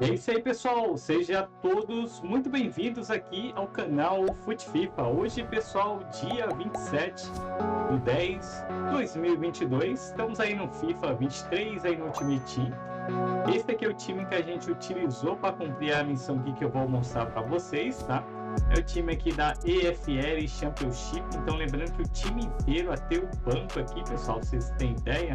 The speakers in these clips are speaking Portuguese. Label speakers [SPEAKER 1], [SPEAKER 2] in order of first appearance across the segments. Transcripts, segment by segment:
[SPEAKER 1] É isso aí, pessoal. Sejam todos muito bem-vindos aqui ao canal Fute FIFA. Hoje, pessoal, dia 27 de 10 de 2022. Estamos aí no FIFA 23, aí no Ultimate Team. Esse aqui é o time que a gente utilizou para cumprir a missão aqui que eu vou mostrar para vocês, tá? É o time aqui da EFL Championship. Então, lembrando que o time inteiro, até o banco aqui, pessoal, vocês têm ideia,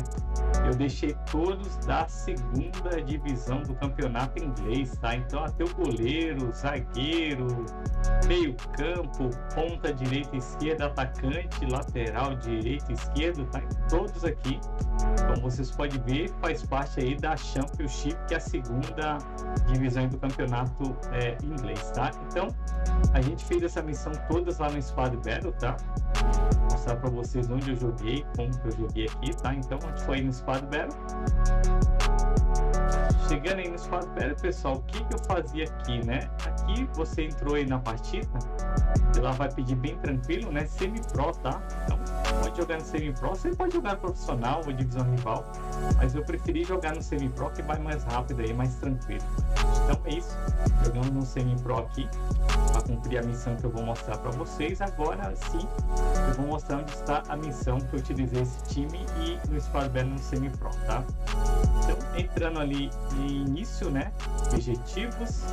[SPEAKER 1] eu deixei todos da segunda divisão do campeonato inglês, tá? Então, até o goleiro, zagueiro, meio-campo, ponta direita esquerda, atacante, lateral direito esquerdo, tá? Todos aqui. Como vocês podem ver, faz parte aí da Championship, que é a segunda divisão do campeonato é, inglês, tá? Então, a gente fez essa missão todas lá no Squad Battle, tá? Vou mostrar para vocês onde eu joguei, como que eu joguei aqui, tá? Então, a gente foi no Squad Battle. Chegando aí no Squad Battle, pessoal, o que, que eu fazia aqui, né? Aqui você entrou aí na partida, ela vai pedir bem tranquilo, né? Semi-Pro, tá? Então, pode jogar no Semi-Pro, você pode jogar no profissional ou divisão rival, mas eu preferi jogar no Semi-Pro que vai mais rápido aí, mais tranquilo. Então é isso, jogamos no Semi-Pro aqui, para cumprir a missão que eu vou mostrar para vocês. Agora sim, eu vou mostrar onde está a missão que eu utilizei esse time e no Squad Battle Semi-Pro, tá? Então, entrando ali em início, né? Objetivos.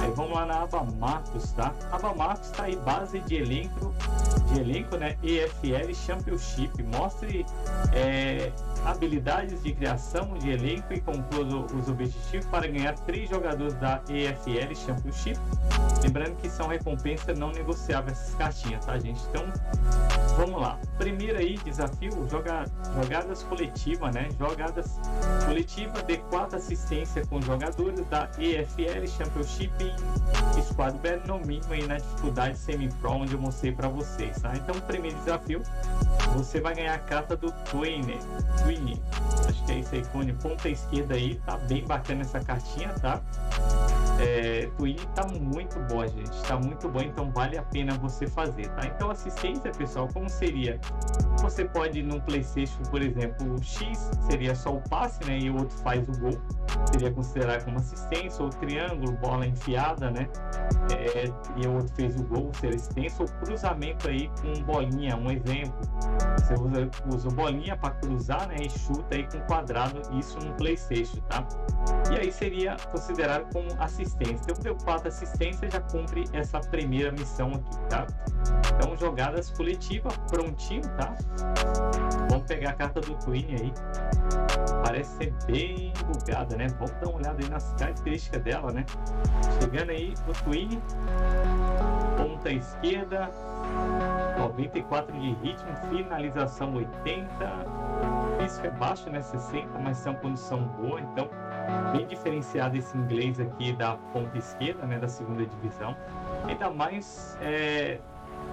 [SPEAKER 1] Aí vamos lá na aba Marcos, tá? Aba Marcos está aí base de elenco, de elenco, né? EFL Championship. Mostre é, habilidades de criação de elenco e conclua os objetivos para ganhar três jogadores da EFL Championship. Lembrando que são recompensas não negociáveis essas cartinhas, tá, gente? Então, vamos lá. Primeiro aí, desafio, joga, jogadas coletivas, né? Jogadas coletivas de quatro assistência com jogadores da EFL Championship Squad Battle, no mínimo aí na dificuldade semi-pro, onde eu mostrei para vocês, tá? Então, primeiro desafio, você vai ganhar a carta do Twine. Twine. Acho que é esse ícone ponta esquerda aí, tá bem bacana essa cartinha, tá? É, Twin tá muito boa, gente. Tá muito boa, então vale a pena você fazer, tá? Então, assistência, pessoal, como seria? Você pode no PlayStation, por exemplo, o X seria só o passe, né? E o outro faz o gol. Seria considerado como assistência, ou triângulo, bola enfiada, né? É, e o outro fez o gol, seria assistência, ou cruzamento aí com bolinha, um exemplo. Você usa, usa bolinha para cruzar, né? E chuta aí com quadrado, isso no PlayStation, tá? E aí seria considerado como assistência. Então, deu quatro assistência já cumpre essa primeira missão aqui, tá? Então, jogadas coletivas, prontinho, tá? Vamos pegar a carta do Queen aí. Parece ser bem bugada, né? Vamos dar uma olhada aí nas características dela, né? Chegando aí o Queen, ponta esquerda, 94 de ritmo, finalização 80, físico é baixo, né? 60, mas são condição boa, então bem diferenciado esse inglês aqui da ponta esquerda, né? Da segunda divisão. Ainda mais é,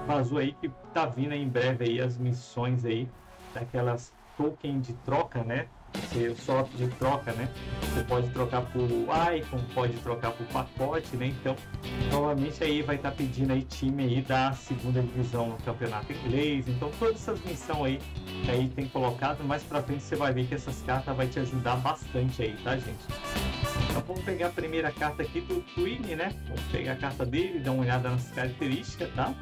[SPEAKER 1] vazou aí que tá vindo em breve aí as missões aí daquelas token de troca, né? Você software de troca, né? Você pode trocar por icon, pode trocar por pacote, né? Então, provavelmente aí vai estar tá pedindo aí time aí da segunda divisão no campeonato inglês. Então, todas essas missões aí que aí tem colocado, mais pra frente você vai ver que essas cartas vai te ajudar bastante aí, tá, gente? Então, vamos pegar a primeira carta aqui do Twin, né? Vamos pegar a carta dele, dar uma olhada nas características, tá?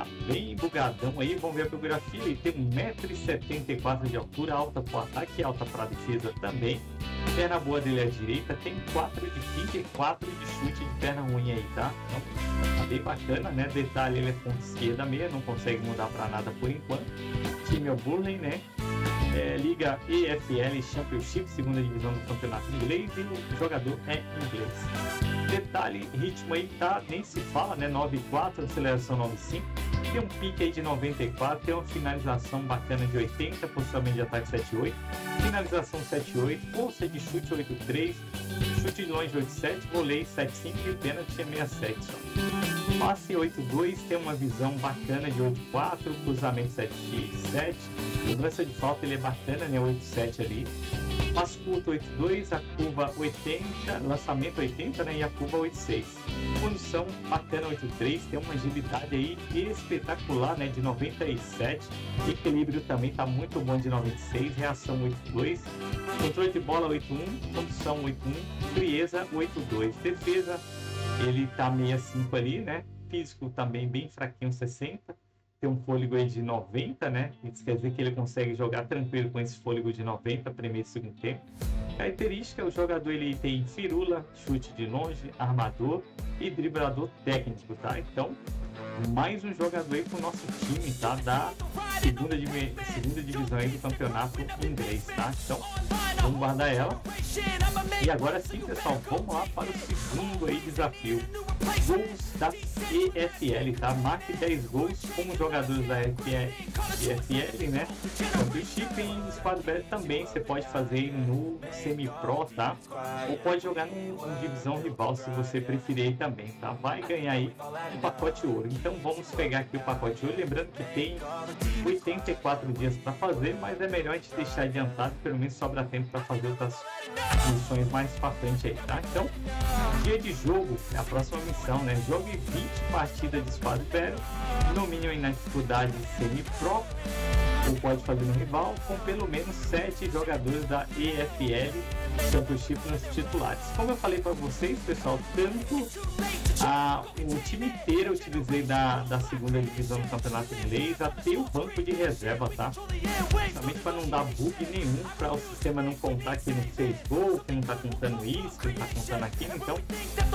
[SPEAKER 1] Tá bem bugadão aí. Vamos ver a biografia. Ele tem 1,74m de altura, alta para ataque, alta para defesa também. Perna boa dele à direita, tem 4 de kick e 4 de chute de perna ruim aí, tá? Então, tá bem bacana, né? Detalhe, ele é ponta esquerda meia, não consegue mudar para nada por enquanto. Time é o Burley, né? É, Liga EFL Championship, segunda divisão do campeonato inglês, e o jogador é inglês. Detalhe, ritmo aí tá, nem se fala, né? 9,4, aceleração 9,5. Tem um pique aí de 94, tem uma finalização bacana de 80, posicionamento de ataque 7,8, finalização 7,8, força de chute 8,3, chute de longe 8,7, voleio 7,5 e pênalti é 67 só. Passe 8,2, tem uma visão bacana de 8,4, cruzamento 7,7, cobrança de falta ele é bacana, né? 8,7 ali passo curto 82, a curva 80, lançamento 80, né? E a curva 86. Condução bacana 83, tem uma agilidade aí espetacular, né? De 97. Equilíbrio também tá muito bom de 96, reação 82. Controle de bola 81, condução 81, frieza 82. Defesa, ele tá 65 ali, né? Físico também bem fraquinho, 60 tem um fôlego aí de 90, né? Isso quer dizer que ele consegue jogar tranquilo com esse fôlego de 90, primeiro e segundo tempo. Característica, o jogador ele tem firula, chute de longe, armador e driblador técnico, tá? Então, mais um jogador aí pro nosso time, tá? Da segunda, segunda divisão aí do campeonato inglês, tá? Então, vamos guardar ela. E agora sim, pessoal, vamos lá para o segundo aí desafio. Gols da EFL, tá? Marque 10 gols como jogadores da EFL, né? Championship e Squad Battle também você pode fazer no semi-pro, tá? Ou pode jogar no divisão rival se você preferir também, tá? Vai ganhar aí um pacote ouro. Então vamos pegar aqui o pacote ouro, lembrando que tem 84 dias para fazer, mas é melhor a gente deixar adiantado, pelo menos sobra tempo para fazer outras missões mais para frente aí, tá? Então, dia de jogo é a próxima missão, né? Jogue 20 partidas de velho, no mínimo na dificuldade semi-pro, pode fazer no rival, com pelo menos 7 jogadores da EFL Championship nos titulares. Como eu falei para vocês, pessoal, tanto a, o time inteiro eu utilizei da, da segunda divisão do campeonato inglês, até o banco de reserva, tá? Justamente para não dar bug nenhum, para o sistema não contar que não fez gol, que não tá contando isso, que não tá contando aquilo. Então,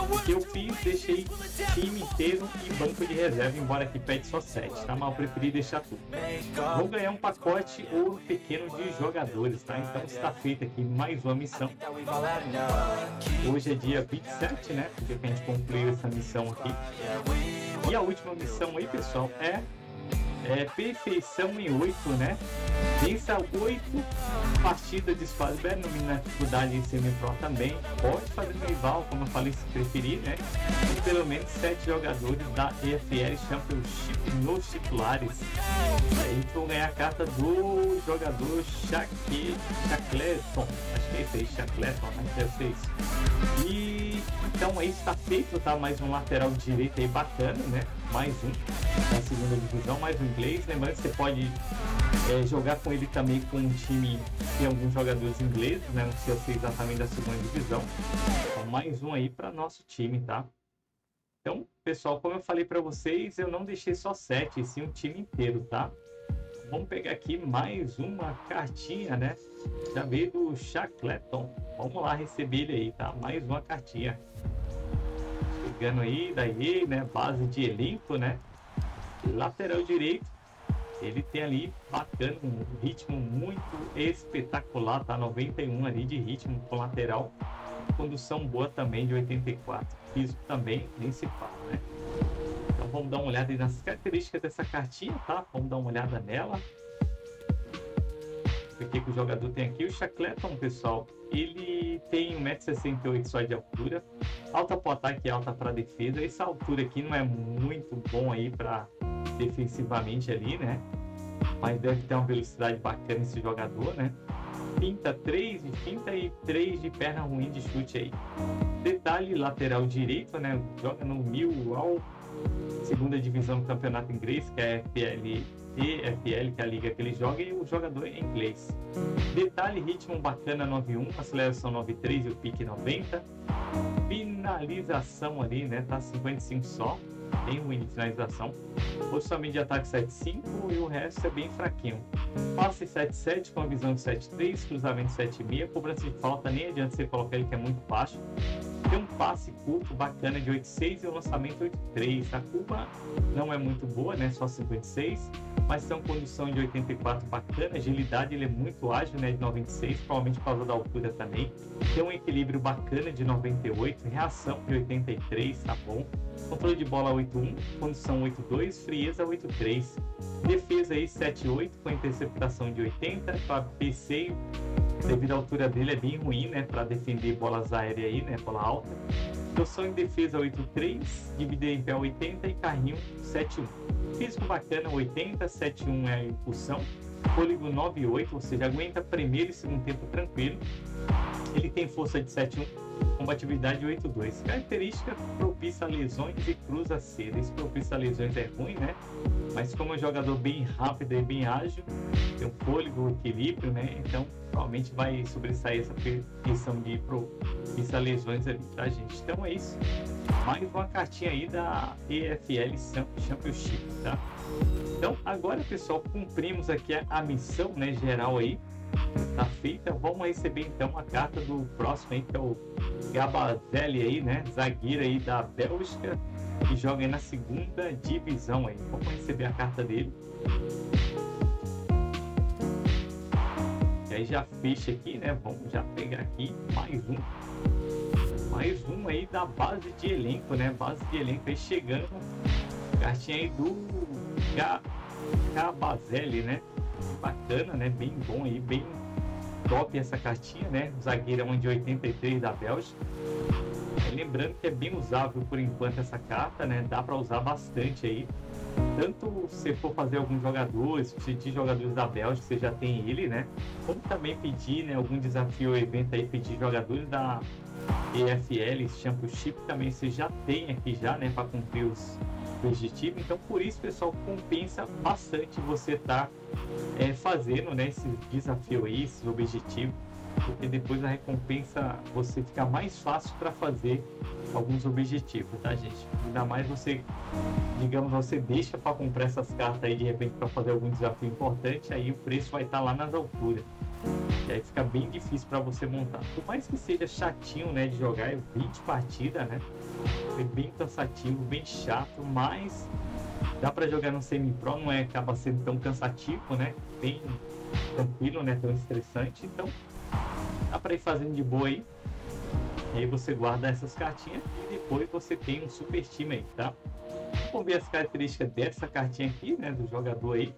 [SPEAKER 1] o que eu fiz, deixei time inteiro e banco de reserva, embora aqui pede só 7, tá? Mas eu preferi deixar tudo. Vou ganhar um pacote ouro pequeno de jogadores, tá? Então está feita aqui mais uma missão. Hoje é dia 27, né? Porque a gente concluiu essa missão aqui. E a última missão aí, pessoal, é é, perfeição em 8, né? Vença 8 partidas de Squad Battle, na dificuldade em semi-pro também. Pode fazer rival, como eu falei, se preferir, né? E pelo menos 7 jogadores da EFL Championship nos titulares. Aí vão ganhar a carta do jogador Shaque, Shackleton. Acho que é esse aí, Shackleton, né? Deve ser isso. E então aí está feito, tá? Mais um lateral direito aí bacana, né? Mais um da segunda divisão, mais um inglês. Lembrando que você pode é, jogar com ele também com um time que tem alguns jogadores ingleses, né? Não precisa ser exatamente da segunda divisão. Então, mais um aí para nosso time, tá? Então, pessoal, como eu falei para vocês, eu não deixei só sete, sim o time inteiro, tá? Vamos pegar aqui mais uma cartinha, né? Já veio do Shackleton. Vamos lá receber ele aí, tá? Mais uma cartinha. Chegando aí, daí, né? Base de elenco, né? Lateral direito. Ele tem ali bacana, um ritmo muito espetacular, tá? 91 ali de ritmo com lateral. Condução boa também de 84. Físico também, nem se fala, né? Então vamos dar uma olhada nas características dessa cartinha, tá? Vamos dar uma olhada nela. O que, que o jogador tem aqui? O Shackleton, pessoal, ele tem 1,68m só de altura. Alta para ataque e alta para defesa. Essa altura aqui não é muito bom aí para defensivamente ali, né? Mas deve ter uma velocidade bacana esse jogador, né? Pinta 3 de e 3 de perna ruim de chute aí. Detalhe lateral direito, né? Joga no mil ao segunda divisão do campeonato inglês, que é a FL, que é a liga que ele joga, e o jogador em inglês. Detalhe, ritmo bacana 9.1, aceleração 9.3 e o pique 90. Finalização ali, né? Tá 55 só. Tem ruim de finalização. Posicionamento de ataque 7.5 e o resto é bem fraquinho. Passe 7.7 com a visão de 7.3, cruzamento 7.6, cobrança de falta nem adianta você colocar ele que é muito baixo tem um passe curto bacana de 8.6 e o lançamento 8.3. A curva não é muito boa, né? Só 56, mas tem uma condução de 84 bacana. Agilidade ele é muito ágil, né? De 96, provavelmente por causa da altura também. Tem um equilíbrio bacana de 98, reação de 83, tá bom. Controle de bola 8.1, condução 8.2, frieza 8.3. Defesa aí 7.8 com interceptação de 80, com a PC devido à altura dele é bem ruim, né, para defender bolas aéreas aí, né, bola alta. Posição em defesa 8.3, dividir em pé 80 e carrinho 7.1. Físico bacana 80, 7.1 é a impulsão, fôlego 9,8, ou seja, aguenta primeiro e segundo tempo tranquilo. Ele tem força de 7,1, combatividade 8,2. Característica propícia a lesões e cruza cedo. Esse propício a lesões é ruim, né? Mas como é um jogador bem rápido e bem ágil, tem um fôlego, equilíbrio, né? Então provavelmente vai sobressair essa questão de propício a lesões ali, tá, gente? Então é isso. Mais uma cartinha aí da EFL Championship, tá? Então agora, pessoal, cumprimos aqui a missão, né, geral aí tá feita. Vamos receber então a carta do próximo aí, que é o Gabazelli aí, né? Zagueiro aí da Bélgica, que joga aí na segunda divisão aí. Vamos receber a carta dele. E aí já fecha aqui, né? Vamos já pegar aqui mais um. Mais um aí da base de elenco, né? Base de elenco aí chegando. Cartinha aí do Gabazelli, né? bacana, né? Bem bom aí, bem top essa cartinha, né? O zagueiro um de 83 da Bélgica. lembrando que é bem usável por enquanto essa carta, né? Dá para usar bastante aí. Tanto se for fazer alguns jogadores, pedir jogadores da Bélgica, você já tem ele, né? Como também pedir, né? Algum desafio ou evento aí, pedir jogadores da EFL Championship, também você já tem aqui já, né? Para cumprir os objetivos. Então, por isso, pessoal, compensa bastante você estar tá é, fazendo né, esse desafio aí, esse objetivo, porque depois a recompensa você fica mais fácil para fazer alguns objetivos, tá, gente? Ainda mais você, digamos, você deixa para comprar essas cartas aí de repente para fazer algum desafio importante, aí o preço vai estar tá lá nas alturas. E aí fica bem difícil para você montar. Por mais que seja chatinho, né, de jogar, é 20 partidas, né? É bem cansativo, bem chato, mas dá para jogar no semi-pro, não é acaba sendo tão cansativo, né? Bem tranquilo, né? Tão estressante, então dá para ir fazendo de boa aí. E aí você guarda essas cartinhas e depois você tem um super time aí, tá? Vamos ver as características dessa cartinha aqui, né? Do jogador aí.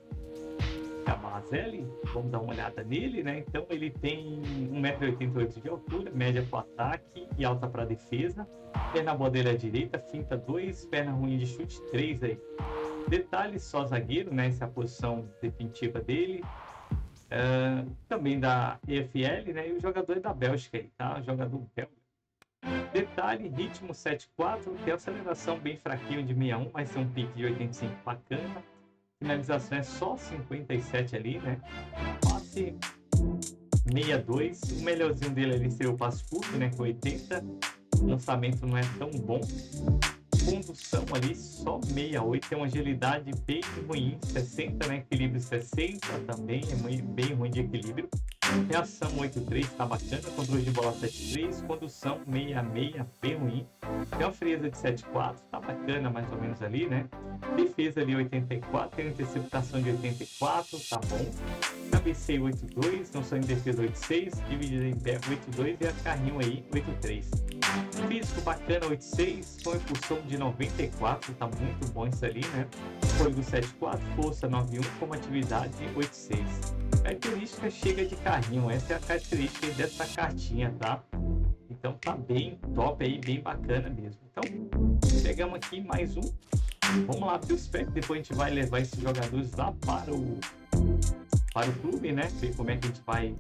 [SPEAKER 1] Camazelli, vamos dar uma olhada nele, né? Então ele tem 1,88m de altura, média para ataque e alta para defesa. Perna à direita, finta 2, perna ruim de chute 3 aí. Detalhe só zagueiro, né? Essa é a posição definitiva dele. Uh, também da EFL, né? E o jogador é da Bélgica aí, tá? O jogador belga. Detalhe, ritmo 7.4, tem aceleração bem fraquinho de 61, mas tem um pique de 85 bacana. Finalização é só 57 ali, né? Passe 62. O melhorzinho dele ali seria o passe curto, né? Com 80. O lançamento não é tão bom condução ali só 68, tem uma agilidade bem ruim, 60, né? Equilíbrio 60 também, é bem ruim de equilíbrio. Reação 83, tá bacana. Controle de bola 73, condução 66, bem ruim. Tem uma frieza de 74, tá bacana mais ou menos ali, né? Defesa ali 84, tem interceptação de 84, tá bom. Cabeceio 82, noção em defesa 86, dividido em pé 82 e a carrinho aí 83. Físico bacana 86, com impulsão de 94, tá muito bom isso ali, né? Fôlego 74, força 91, com atividade 86. Característica chega de carrinho, essa é a característica dessa cartinha, tá? Então tá bem top aí, bem bacana mesmo. Então, pegamos aqui mais um. Vamos lá para o spec, depois a gente vai levar esses jogadores lá para o para o clube, né? Ver como é que a gente vai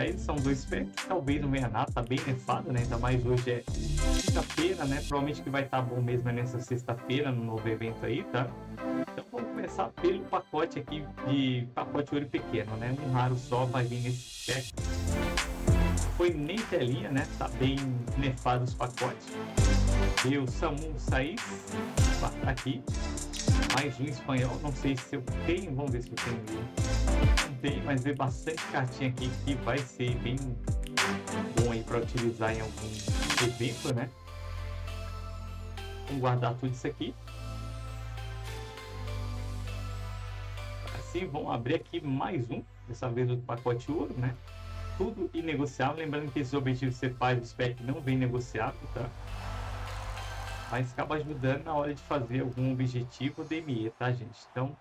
[SPEAKER 1] eles. São dois packs, talvez venha nada, tá bem nefado, né? Ainda mais hoje é sexta-feira, né? Provavelmente que vai estar tá bom mesmo é nessa sexta-feira, no novo evento aí, tá? Então vamos começar pelo pacote aqui de pacote ouro pequeno, né? Um raro só vai vir nesse pack. Foi nem telinha, né? Tá bem nefado os pacotes. E o Samu Saiz, tá aqui mais um espanhol. Não sei se eu tenho, vamos ver se eu tenho. Tem, mas vê bastante cartinha aqui que vai ser bem bom aí para utilizar em algum evento, né? Vamos guardar tudo isso aqui. Assim, vamos abrir aqui mais um, dessa vez do pacote ouro, né? Tudo inegociável. Lembrando que esses objetivos que você faz, o spec não vem negociável, tá? mas acaba ajudando na hora de fazer algum objetivo DME, tá, gente? Então,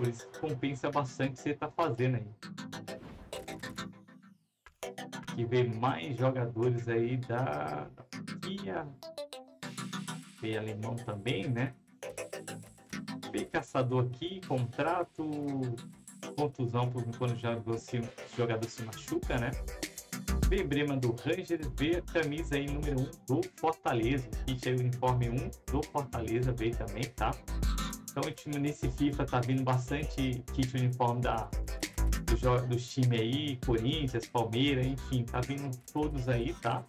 [SPEAKER 1] por isso que compensa bastante você tá fazendo aí. Que vê mais jogadores aí da Kia. Vê alemão também, né? Vê caçador aqui, contrato contusão por quando o o jogador se machuca, né? B emblema do Rangers, B a camisa aí número 1 um do Fortaleza, kit aí uniforme 1 um do Fortaleza, B também, tá? Então nesse FIFA tá vindo bastante kit uniforme da, do, dos aí, Corinthians, Palmeiras, enfim, tá vindo todos aí, tá?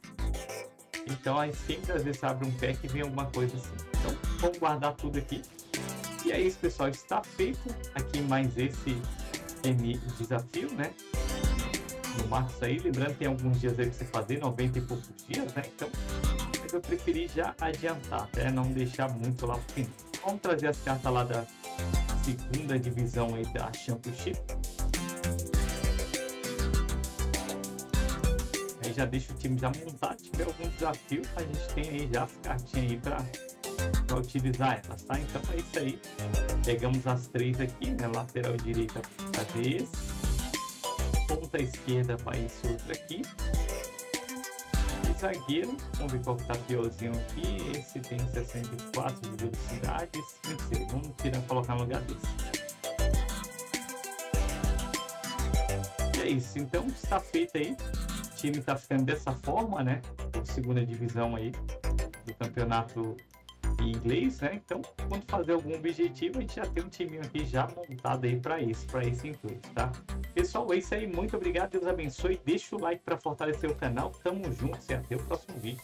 [SPEAKER 1] Então aí sempre às vezes abre um pack e vem alguma coisa assim. Então vamos guardar tudo aqui. E é isso, pessoal. Está feito aqui mais esse desafio, né? No Marcos aí. Lembrando, tem alguns dias aí pra você fazer, 90 e poucos dias, né? Então, eu preferi já adiantar, até né? não deixar muito lá pro final. Vamos trazer as cartas lá da segunda divisão aí da Championship. Aí já deixa o time já montado. Se tiver algum desafio, a gente tem aí já as cartinhas aí para utilizar elas, tá? Então é isso aí. Pegamos as três aqui, né? Lateral direita para fazer esse. Ponta esquerda para esse outro aqui. Zagueiro, vamos ver qual que tá piorzinho aqui. Esse tem 64 de velocidade. Esse, vamos tirar colocar no lugar desse. E é isso, então está feito aí. O time está ficando dessa forma, né? Segunda divisão aí do campeonato em inglês, né? Então, quando fazer algum objetivo, a gente já tem um timinho aqui já montado aí para isso, para esse intuito, tá? Pessoal, é isso aí. Muito obrigado. Deus abençoe. Deixa o like para fortalecer o canal. Tamo junto e até o próximo vídeo.